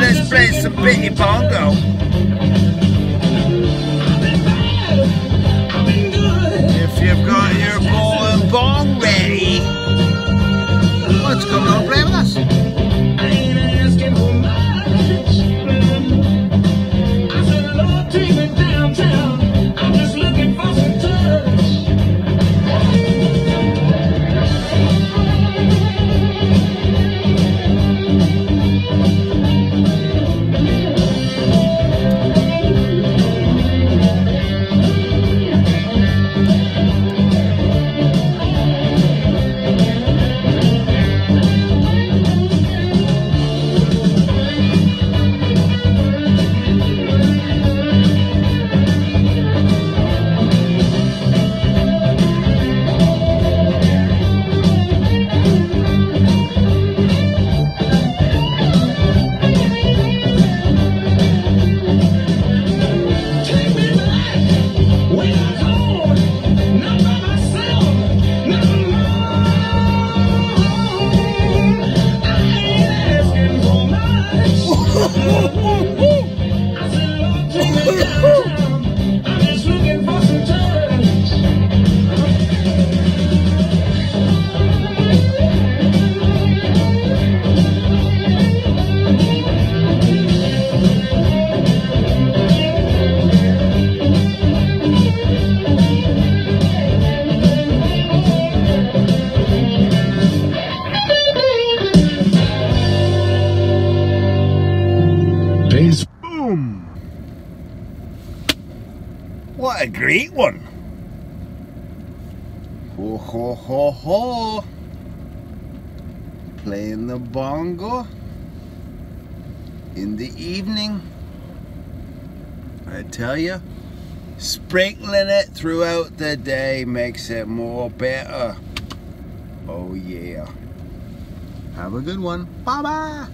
Let's play some bitty bongo. Yeah. Nice. Boom! What a great one! Ho ho ho ho! Playing the bongo in the evening. I tell you, sprinkling it throughout the day makes it more better. Oh yeah. Have a good one. Bye bye.